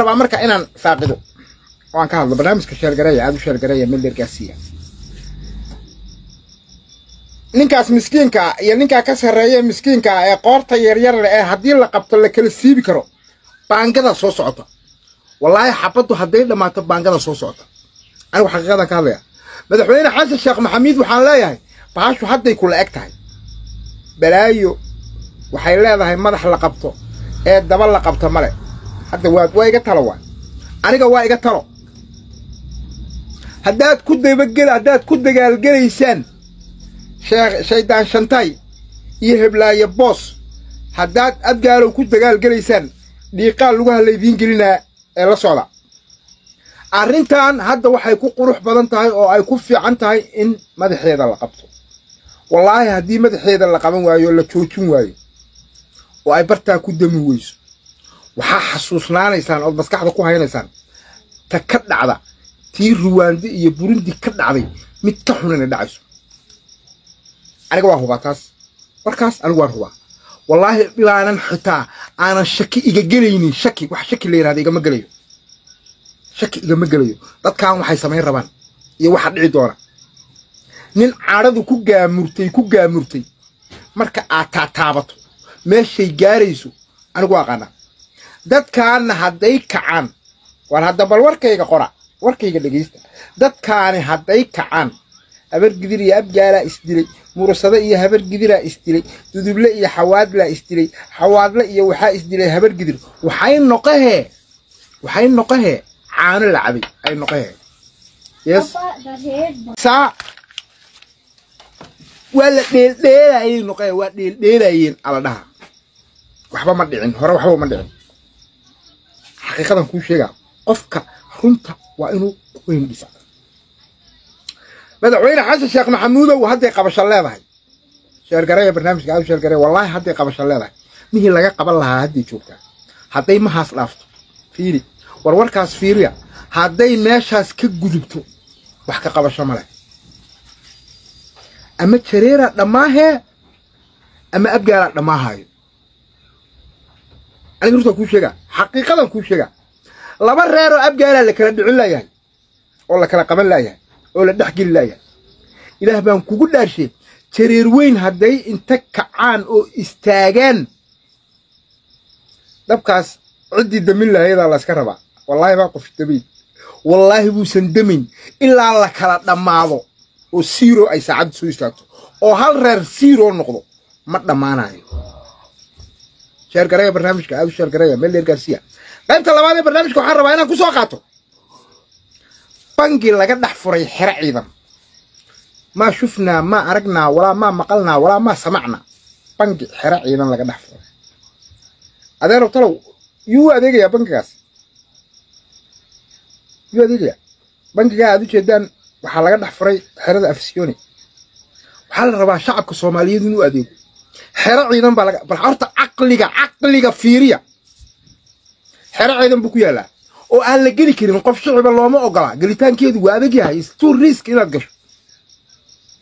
rabaa marka inaan faaqido oo aan ka hadlo barnaamijka sheergareeya aada u sheergareeya milder gaasiya ninkaas miskiinka iyo ninkaa ka sarreeya miskiinka ee qoorta yaryar leh ee haddii la qabto la kala siibi karo baangada soo socota. Wallaahi xabaddu hadday dhammaato baangada soo socota. Anigu xaqiiqadan ka hadlaya madaxweyne xasan sheekh maxamuud waxaan leeyahay bahashu hadday kula eg tahay. Balaayo waxay leedahay madax la qabto ee daba la qabto male hadda waa iga talo waa aniga waa iga talo. Haddaad ku dabagel haddaad ku dagaalgelaysaan sheekh shaydaan shantay iyo heblaaye boos haddaad adgaalow ku dagaalgelaysaan dhiiqaal lugaha laydiin gelinaa ee la socda. Arrintan hadda waxay ku qurux badan tahay oo ay ku fiican tahay in madaxeeda la qabto. Wallaahi haddii madaxeeda la qaban waayo la joojin waayo oo ay bartaa ku dami weyso waxaa xasuusnaanaysaan ood maskaxda ku haynaysaan. Ta ka dhacda tii ruwaandi iyo burundi ka dhacday mid ka xun dhacayso. Aniga waan hubaa taas. Warkaas anigu waan hubaa. Wallaahi ilaanan xitaa aanan shaki iga gelaynin. Shaki wax shaki la yidhahda igama gelayo. Shaki igama gelayo. Dadkan waxay samayn rabaan. Iyo waxa dhici doona. Nin cadhadu ku gaamurtay ku gaamurtay. Marka aad taataabato meeshay gaarayso anigu aqaana dadkaana hadday kacaan. War hadda bal warkayga qora warkayga dhegaysta. Dadkaani hadday kacaan habargidir iyo abgaalaa isdilay murasado iyo habargidiraa isdilay duduble iyo xawaadlaa isdilay xawaadle iyo waxaa isdilay habargidir waxay noqohee waxay noqohee caano la cabay ay noqohee yes. Saa waa la dheeldheelayay noqohee waa dheeldheelayeen ala dhaha waxba ma dhicin hore waxba ma dhicin xaqiiqadan kuu sheegaa qofka runta waa inuu weyn dhisa madaxweyne xasan sheekh maxamuudow hadday qabasho leedahay. Sheergareeya barnaamijka aad u sheergareeya wallaahi hadday qabasho leedahay. Mihii laga qaban lahaa hadday joogtaa. Hadday mahaas dhaafto. Fiiri war warkaas fiiriya hadday meeshaas ka gudubto wax ka qabasho ma leh. Ama jareeraa dhammaahee? Ama abgaalaa dhammaahayo aniga runtaa kuu sheegaa xaqiiqadan kuu sheegaa laba reer oo abgaalaa la kala dhicin laayahay oo la kala qaban laayahay oo la dhex geli laayahay ilaah baan kugu dhaarshe jareer weyn hadday inta kacaan oo istaagaan. Dhabkaas ciddii damin lahayadaa la iska rabaa wallaahi baa qof damayn wallaahi buusan damayn ilaa la kala dhammaado oo siiro ay saacadda soo istaagto. Oo hal reer siiroo noqdo ma dhammaanayo sheergareeya barnaamijka aad u sheergareeya meel dheer gaarsiya qaybta labaad ee barnaamijka waxaan rabaa inaan ku soo qaato. Bangi laga dhex furay xero ciidan maa shufnaa maa aragnaa walaa maa maqalnaa walaa maa samacnaa. Bangi xero ciidan laga dhex furay. Adeerow talow yuu adeegayaa bangigaas? Yuu adeegayaa? Bangigaa aad u jeedaan waxaa laga dhex furay xerada afsiyooni waxaa la rabaa shacabka soomaaliyeed inuu adeego xero ciidan baa laga bal horta caqliga caqliga fiiriya. Xero ciidan buu ku yaallaa. Oo aan la geli karin qof shiciba looma ogola. Gelitaankeedu waa adag yahay. Stu risk inaad gasho.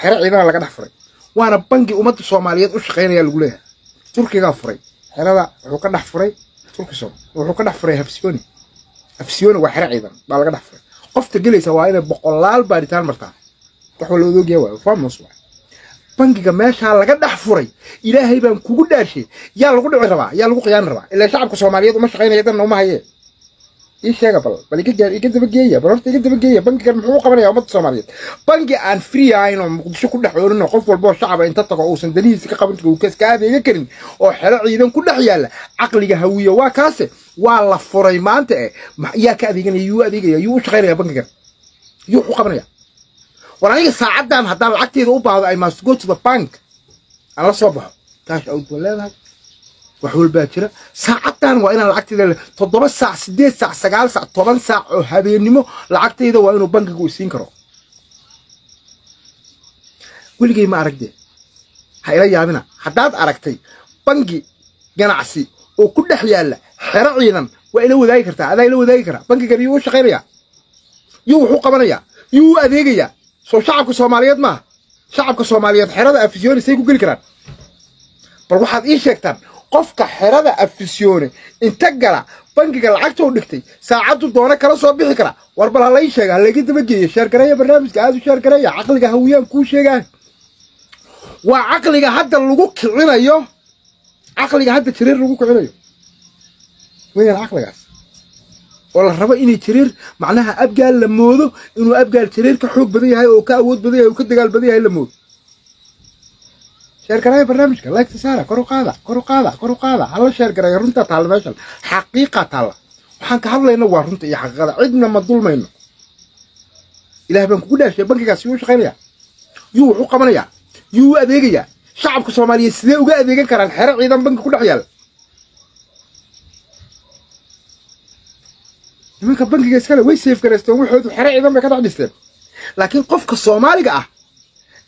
Xero ciidana laga dhex furay. Waana bangi ummadda soomaaliyeed u shaqaynaya lagu leeyahay. Turkigaa furay. Xerada wuxuu ka dhex furay. Turkisom wuxuu ka dhex furay hafsiyooni hafsiyooni waa xero ciidan baa laga dhex furay. Qofta gelaysa waa inay boqolaal baaritaan martaa wax wala odogyaa waay famos waay bangiga meeshaa laga dhex furay ilaahay baan kugu dhaarshay yaa lagu dhici rabaa yaa lagu khiyaani rabaa. Ilaa shacabka soomaaliyeed uma shaqaynaya danna uma hayee. Ii sheega bal bal iga dabageeya bal horta iga dabageeya. Bangigan muxuu qabanaya ummadda soomaaliyeed. Bangi aan free ahayn oo muqdisho ku dhex oorin oo qof walba oo shacaba inta tago uusan danihiisa ka qaban uu ka adeega karin oo xero ciidan ku dhex yaalla caqliga hawiya waa kaase. Waa la furay maanta eh yaa ka adeeganaya yuu adeegaya yuu u shaqaynaya bangigan yuu u qabanaya war aniga saacaddan haddaan lacagteeda u baahdo ay must go to the bank. Aan la soo baxo kaash out baa leedahay wax walbaa jira saacaddan waa inaan lacagteeda toddoba saac siddeed saac sagaal saac toban saac oo habeennimo lacagteyda waa inuu bankigu isiin karo weligay ma aragdee ha ila yaabina haddaad aragtay bangi ganacsi oo ku dhex yaalla xero ciidan waa ila wadaagi kartaa adaa ila u shaqaynayaa yuu wuxuu qabanayaa yuu u adeegayaa soo shacabka soomaaliyeed maaha shacabka soomaaliyeed xerada afisyooni say ku geli karaan. Bal waxaad ii sheegtaan qofka xerada afisyoone inta gala bangiga lacagtou dhigtay saacaddu doona kala soo bixi kara. War bal halay sheega halayga dabageeya sheergareeya barnaamijka aada u sheergareeya caqliga hawiyaan kuu sheegaan. Waa caqliga hadda lagu kicinayo. Caqliga hadda jiriir lagu kicinayo. Weyaan caqligaas oo la rabo inay jiriir macnaha abgaal la moodo inuu abgaal jiriir ka xoog badan yahay oo ka awood badan yahay oo ka dagaal badan yahay la moodo. Sheergareeya barnaamijka laygta saara kor u qaada kor u qaada kor u qaada. Hala sheergareeya runtaa taalla meeshan. Xaqiiqa taalla waxaan ka hadlayna waa runta iyo xaqiiqada. Cidna ma dulmayno. Ilaah baan kugu dhaashay bankigaas yuu u shaqaynaya yuu wax u qabanayaa yuu u adeegayaa. Shacabka soomaaliyeed sidee uga adeegan karaan xero ciidan banki ku dhex yaalla nimanka bankiga iskale way seef garaysteen waxoodu xero ciidan bay ka dhex dhisteen. Laakiin qofka soomaaliga ah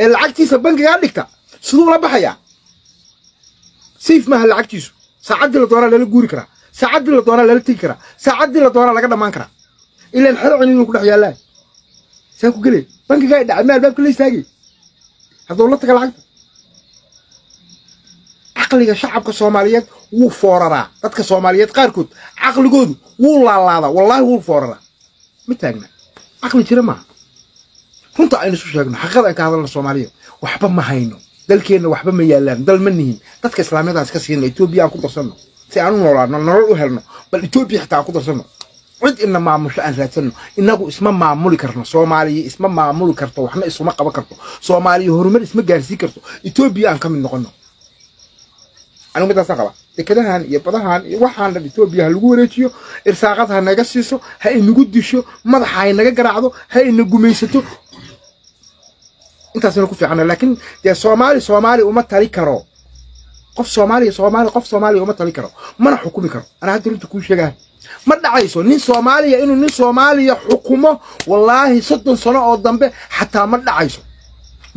ee lacagtiisa bankigaa dhigta siduu la baxayaa? Sayf maaha lacagtiisu. Saacaddii la doonaa lala guuri karaa. Saacaddii la doonaa lala tegi karaa. Saacaddii la doonaa laga dhammaan karaa. Ilaan xero cinin ku dhex yaallaan. Saan ku gelay? Bankigaa dhaca ma albaabka la istaagay? Hadduu la taga lacagta caqliga shacabka soomaaliyeed wuu fooraraa dadka soomaaliyeed qaarkood caqligoodu wuu laalaadaa wallaahi wuu fooraraa ma taagna. Caqli jira maaha. Runta aynu isu sheegno xaqiiqada aan ka hadalna soomaaliyeed waxba ma hayno. Dalkeenna waxba ma yaalaan dal ma nihin. Dadka islaamiyadaan iska siina etoobiya aan ku darsanno. Si aan u noolaano nolol u helno bal etoobiya xitaa aan ku darsanno. Cid ina maamusho aan raadsanno inagu isma maamuli karno. Soomaaliya isma maamuli karto waxna isuma qaban karto. Soomaaliya horumar isma gaarsiin karto. Etoobiya aan ka mid noqono qaba dekadahan iyo badahan iyo waxaan etoobiya ha lagu wareejiyo irsaaqad ha naga siiso ha inagu disho madaxa ha inaga garaacdo ha ina gumaysato intaasina ku fiicana laakiin dee soomaali soomaali uma tali karo. Qof soomaaliya soomaali qof soomaaliya uma tali karo. Mana xukumi karo. Anaa hadda runta kuu sheegaha ma dhacayso nin soomaaliya inuu nin soomaaliya xukumo wallaahi soddon sano oo dambe xataa ma dhacayso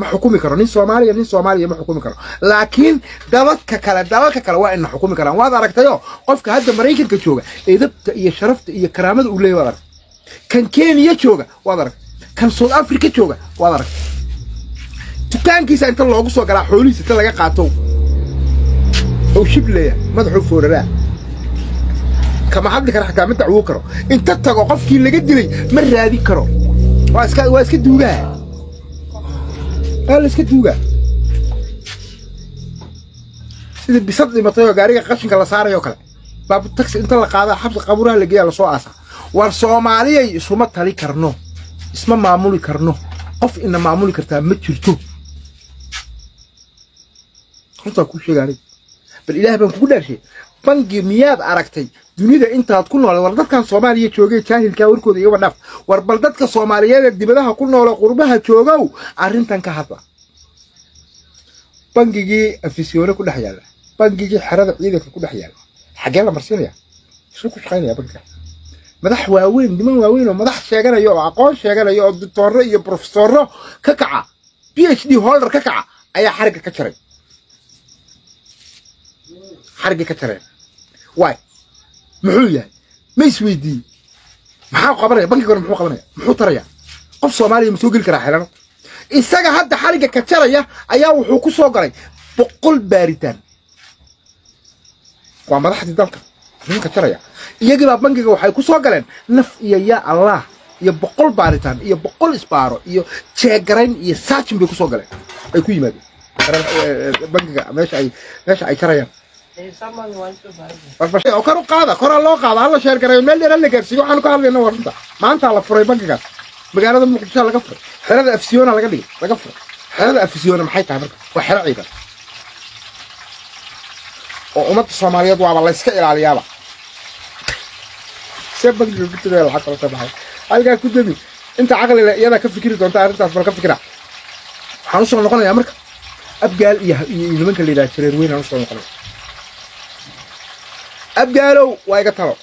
ma xukumi karo nin soomaaliya nin soomaaliya ma xukumi karo. Laakiin dadadka kale dalalka kale waa ina xukumi karaan. Waad aragtayo qofka hadda maraykanka jooga edabta iyo sharafta iyo karaamada uu leeyahy waad aragtay kan kenya jooga waad aragtay kan south africa jooga waad aragtay dukaankiisa inta loogu soo galaa xoolihiisa inta laga qaato. Oo shib leeyahay madaxuu fooraraa kama hadli kara xataa ma dacwoo karo. Inta tago qofkii laga dilay ma raadi karo. Waa iska duugaa waa la iska sida bisad dhimatay oo gaariga qashinka la saarayo kale. Baabu taxi inta la qaada xabsi qaburaha la geeyaa la soo aasa. War soomaaliyay isuma tali karno isma maamuli karno. Qof ina maamuli kartaa ma jirto. Runtaa kuu sheegaanay bal ilaah baan kugu dhaarshay bangi miyaad aragtay? Dunida intaad ku noole war dadkan soomaaliya joogay jaahilkaa warkooda igaba dhaaf war bal dadka soomaaliyeed ee dibadaha ku noole qurbaha joogow arrintan ka hadla. Bangigii afisyoone ku dhex yaalla. Bangigii xerada ciidanka ku dhex yaalla. Xaggee la marsiinaya isuu ku shaqaynaya bangiga? Madax waaweyn niman waaweyn oo madax sheeganaya oo aqoon sheeganaya oo doctorro iyo profesorro ka kaca b h d holder ka kaca ayaa xarigga ka jaray. Xarigga ka jareen waay muxuu yahay? Ma isweydiiyey maxaa qabanaya? Bankiga muxuu qabanaya? Muxuu taraya? Qof soomaaliya ma soo geli karaa xelano isaga hadda xarigga ka jaraya ayaa wuxuu ku soo galay boqol baaritaan. Waa madaxdii dalka. Nimanka jaraya. Iyagiibaa bankiga waxay ku soo galeen naf iyo yaa allah iyo boqol baaritaan iyo boqol isbaaro iyo jeegarayn iyo saajin bay ku soo galeen. Ay ku yimaadeen. Bankiga meesha ay meesha ay jarayaan oo kor u qaada koraa loo qaada hala sheer garayo meel dheer hala gaarsiiyo waxaanu ka hadlayna waa runta maantaa la furay bankigaas. Magaalada muqdishoa laga furay. Xerada afsiyoona laga dhigay laga furay. Xerada afsiyoona maxay tahay marka? Waa xero ciidan. Oo ummadda soomaaliyeed waaba layska ilaaliyaaba. See bankiga ku tagaya lacag kala soo halkaa ku demi inta caqli leh iyadaa ka fikiri doonta arrintaas bal ka fikira. Waxaan u soo noqonayaa marka abgaal iyo nimanka la yidhaha jareer weyn aan u soo noqonaya abgaalow waa iga talo.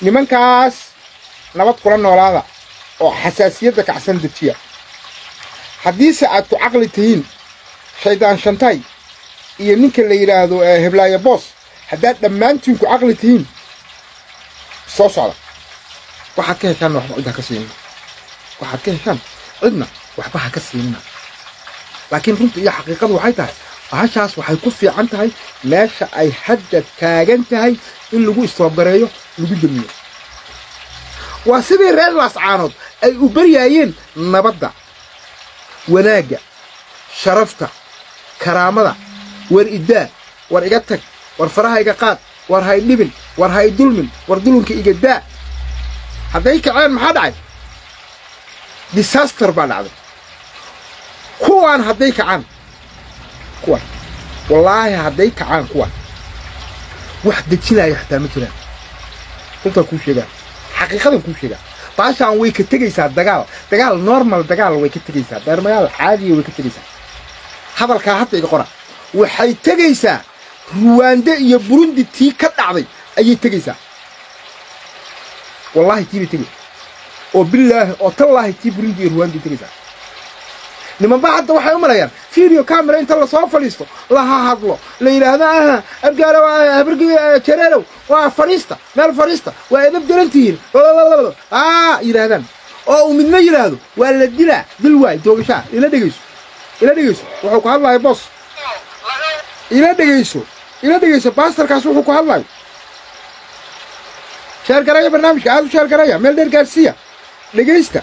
Nimankaas nabad kula noolaada oo xasaasiyadda kacsan dejiya. Haddiise aad ku caqli tihiin shaydaan shantay iyo ninka la yidhaahdo heblaayo boos haddaad dhammaantiin ku caqli tihiin soo socda. Waxaad ka heshaanna waxba cidda ka siinina waxaad ka heshaan cidna waxba ha ka siinina laakiin runta iyo xaqiiqadu waxay tahay bahashaas waxay ku fiican tahay meesha ay hadda taagan tahay in lagu istoobgareeyo lagu damiyo. Waa sidii reer laascaanood ay u baryaayeen nabadda wanaagga sharafta karaamada war iddaa war iga tag war faraha iga qaad war hay dhibin war hay dulmin war dulunka iga daa. Hadday kaceen maxaa dhacay? Disaster baa dhacday. Kuwaan hadday kacaan kuwan. Wallaahi hadday kacaan kuwan. Wax dejinaya xataa ma jiraan. Runtaan kuu sheegaa. Xaqiiqadan kuu sheegaa. Baashaan way ka tegaysaa dagaal. Dagaal normal dagaal way ka tegaysaa. Beermagaal caadiya way ka tegaysaa. Hadalkaa hadda iga qora. Waxay tegaysaa. Ruwaande iyo burundi tii ka dhacday ayay tegaysaa. Wallaahi tii bay tegay. Oo bilaahi oo tallaahi tii burundi iyo ruwaande tegaysaa nimanba hadda waxay u malayaan video camera inta la soo fadhiisto laha hadlo la yidhaahdo aha abgaalo habargi jareelow waa fadhiista meel fadhiista waa edab darantihiin aa yidhaahdaan. Oo uu midna yidhaahdo waa la dilaa dil waay doogashaa ila dhegayso ila dhegayso. Wuxuu ku hadlayo boos ila dhegayso ila dhegayso baastarkaas wuxuu ku hadlayo sheergaraya barnaamijka aad u sheergaraya meel dheer gaarsiiya. Dhegaysta